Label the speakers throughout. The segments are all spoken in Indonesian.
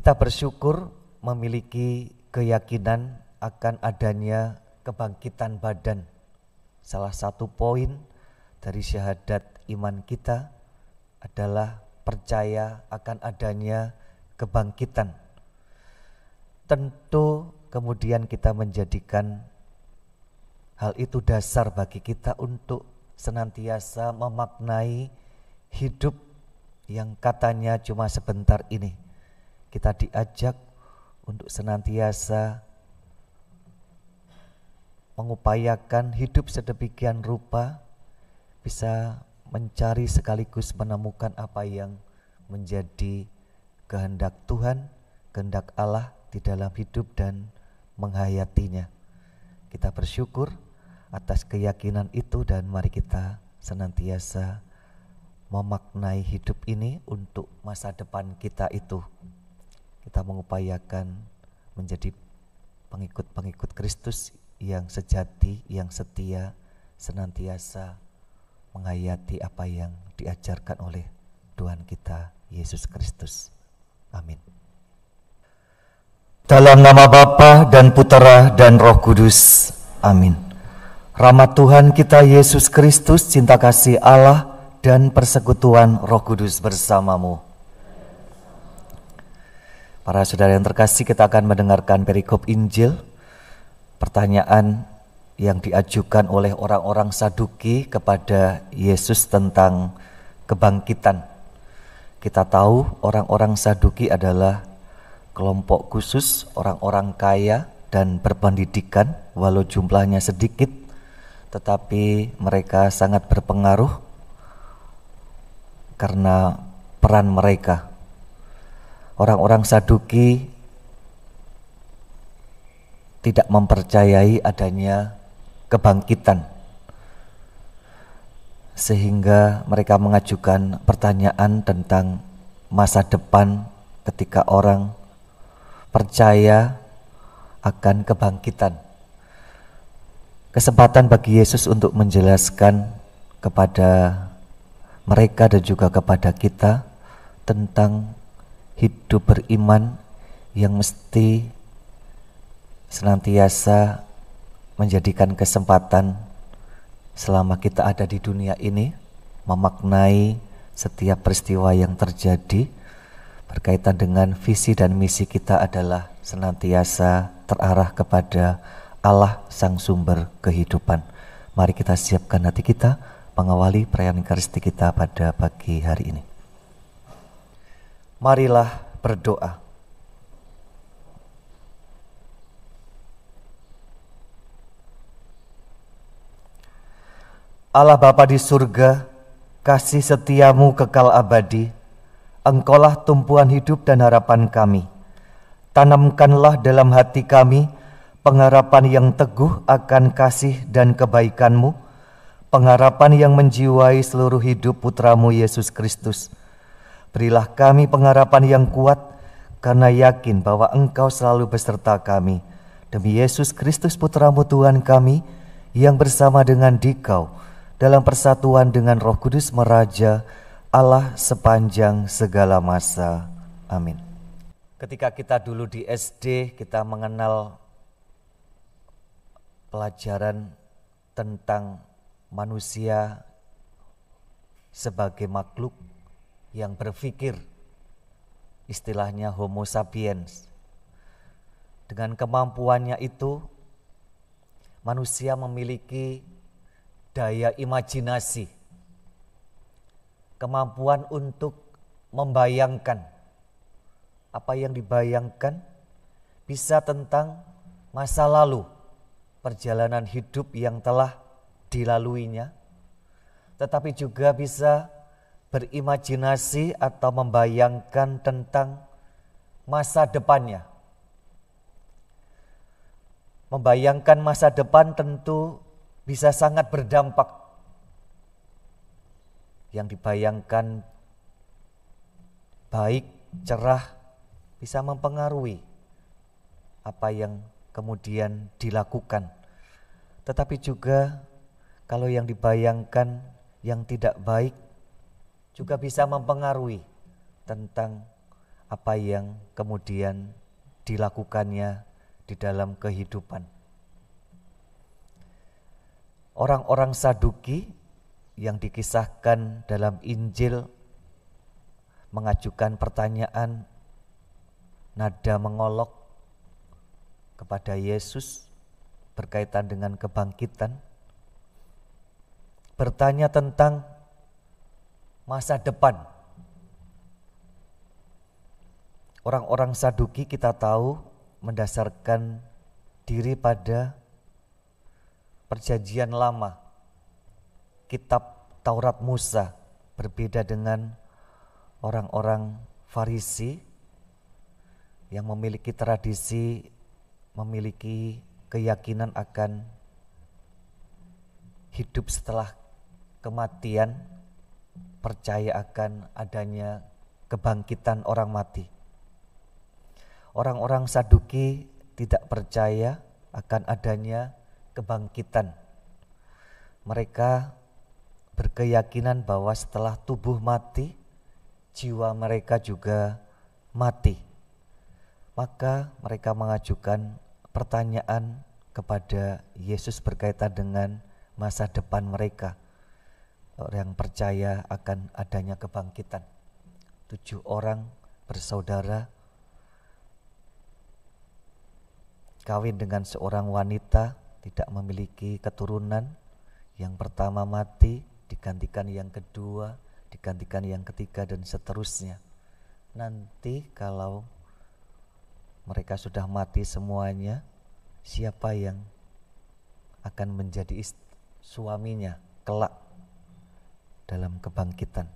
Speaker 1: Kita bersyukur memiliki keyakinan akan adanya kebangkitan badan. Salah satu poin dari syahadat iman kita adalah percaya akan adanya kebangkitan. Tentu kemudian kita menjadikan hal itu dasar bagi kita untuk senantiasa memaknai hidup yang katanya cuma sebentar ini. Kita diajak untuk senantiasa mengupayakan hidup sedemikian rupa bisa mencari sekaligus menemukan apa yang menjadi kehendak Tuhan, kehendak Allah di dalam hidup dan menghayatinya. Kita bersyukur atas keyakinan itu dan mari kita senantiasa memaknai hidup ini untuk masa depan kita itu. Kita mengupayakan menjadi pengikut-pengikut Kristus yang sejati, yang setia, senantiasa menghayati apa yang diajarkan oleh Tuhan kita Yesus Kristus. Amin. Dalam nama Bapa dan Putera dan Roh Kudus. Amin. Rahmat Tuhan kita Yesus Kristus, cinta kasih Allah, dan persekutuan Roh Kudus bersamamu. Para saudara yang terkasih, kita akan mendengarkan perikop Injil. Pertanyaan yang diajukan oleh orang-orang Saduki kepada Yesus tentang kebangkitan. Kita tahu orang-orang Saduki adalah kelompok khusus orang-orang kaya dan berpendidikan walau jumlahnya sedikit tetapi mereka sangat berpengaruh karena peran mereka. Orang-orang Saduki tidak mempercayai adanya kebangkitan, sehingga mereka mengajukan pertanyaan tentang masa depan ketika orang percaya akan kebangkitan. Kesempatan bagi Yesus untuk menjelaskan kepada mereka dan juga kepada kita tentang hidup beriman yang mesti senantiasa menjadikan kesempatan selama kita ada di dunia ini memaknai setiap peristiwa yang terjadi berkaitan dengan visi dan misi kita adalah senantiasa terarah kepada Allah sang sumber kehidupan. Mari kita siapkan hati kita mengawali perayaan Ekaristi kita pada pagi hari ini. Marilah berdoa. Allah Bapa di surga, kasih setiamu kekal abadi, engkaulah tumpuan hidup dan harapan kami. Tanamkanlah dalam hati kami pengharapan yang teguh akan kasih dan kebaikanmu, mu pengharapan yang menjiwai seluruh hidup putramu Yesus Kristus. Berilah kami pengharapan yang kuat karena yakin bahwa engkau selalu beserta kami. Demi Yesus Kristus putramu Tuhan kami yang bersama dengan dikau dalam persatuan dengan roh kudus meraja Allah sepanjang segala masa. Amin. Ketika kita dulu di SD kita mengenal pelajaran tentang manusia sebagai makhluk yang berpikir istilahnya homo sapiens. Dengan kemampuannya itu manusia memiliki daya imajinasi kemampuan untuk membayangkan. Apa yang dibayangkan bisa tentang masa lalu perjalanan hidup yang telah dilaluinya, tetapi juga bisa berimajinasi atau membayangkan tentang masa depannya. Membayangkan masa depan tentu bisa sangat berdampak. Yang dibayangkan baik, cerah, bisa mempengaruhi apa yang kemudian dilakukan. Tetapi juga kalau yang dibayangkan yang tidak baik juga bisa mempengaruhi tentang apa yang kemudian dilakukannya di dalam kehidupan. Orang-orang Saduki yang dikisahkan dalam Injil mengajukan pertanyaan nada mengolok kepada Yesus berkaitan dengan kebangkitan bertanya tentang masa depan. Orang-orang Saduki kita tahu mendasarkan diri pada perjanjian lama. Kitab Taurat Musa berbeda dengan orang-orang Farisi yang memiliki tradisi, memiliki keyakinan akan hidup setelah kematian, percaya akan adanya kebangkitan orang mati. Orang-orang Saduki tidak percaya akan adanya kebangkitan. Mereka berkeyakinan bahwa setelah tubuh mati, jiwa mereka juga mati maka mereka mengajukan pertanyaan kepada Yesus berkaitan dengan masa depan mereka yang percaya akan adanya kebangkitan. Tujuh orang bersaudara kawin dengan seorang wanita tidak memiliki keturunan. Yang pertama mati, digantikan yang kedua, digantikan yang ketiga dan seterusnya. Nanti kalau mereka sudah mati semuanya, siapa yang akan menjadi suaminya kelak dalam kebangkitan?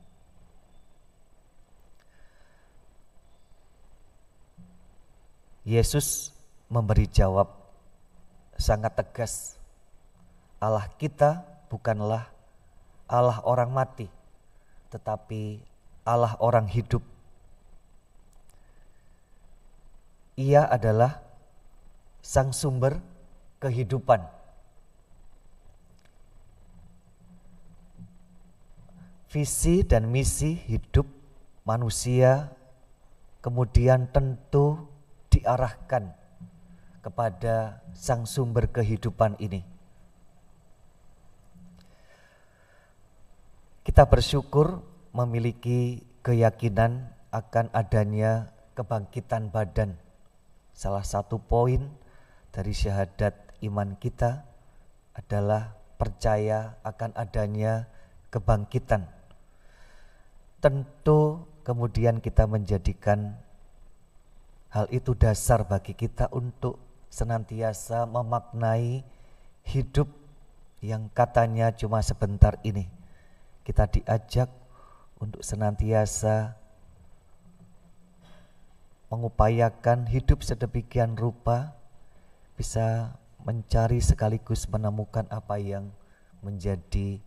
Speaker 1: Yesus memberi jawab sangat tegas. Allah kita bukanlah Allah orang mati, tetapi Allah orang hidup. Ia adalah sang sumber kehidupan. Visi dan misi hidup manusia kemudian tentu diarahkan kepada sang sumber kehidupan ini. Kita bersyukur memiliki keyakinan akan adanya kebangkitan badan Salah satu poin dari syahadat iman kita adalah percaya akan adanya kebangkitan. Tentu kemudian kita menjadikan hal itu dasar bagi kita untuk senantiasa memaknai hidup yang katanya cuma sebentar ini. Kita diajak untuk senantiasa mengupayakan hidup sedemikian rupa bisa mencari sekaligus menemukan apa yang menjadi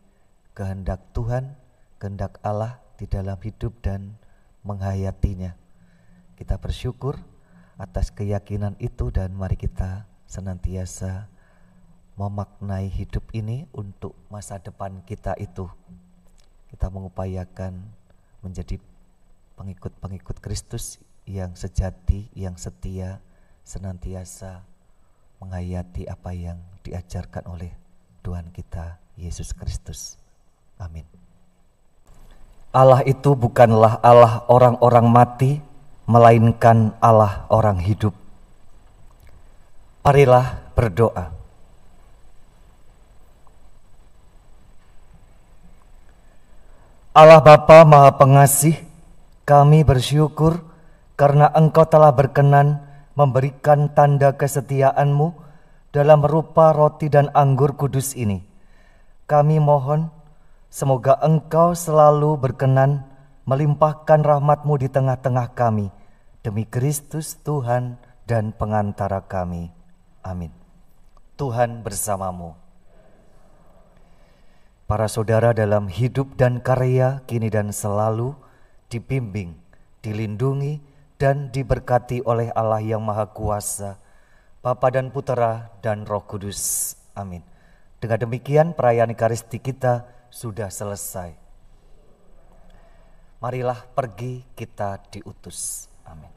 Speaker 1: kehendak Tuhan, kehendak Allah di dalam hidup dan menghayatinya. Kita bersyukur atas keyakinan itu dan mari kita senantiasa memaknai hidup ini untuk masa depan kita itu. Kita mengupayakan menjadi pengikut-pengikut Kristus yang sejati, yang setia, senantiasa menghayati apa yang diajarkan oleh Tuhan kita Yesus Kristus. Amin. Allah itu bukanlah Allah orang-orang mati, melainkan Allah orang hidup. Marilah berdoa. Allah Bapa Maha Pengasih, kami bersyukur karena engkau telah berkenan memberikan tanda kesetiaanmu dalam rupa roti dan anggur kudus ini. Kami mohon semoga engkau selalu berkenan melimpahkan rahmatmu di tengah-tengah kami. Demi Kristus Tuhan dan pengantara kami. Amin. Tuhan bersamamu. Para saudara dalam hidup dan karya kini dan selalu dibimbing, dilindungi, dan diberkati oleh Allah yang Maha Kuasa, Bapa dan Putera dan Roh Kudus. Amin. Dengan demikian perayaan Ekaristi kita sudah selesai. Marilah pergi kita diutus. Amin.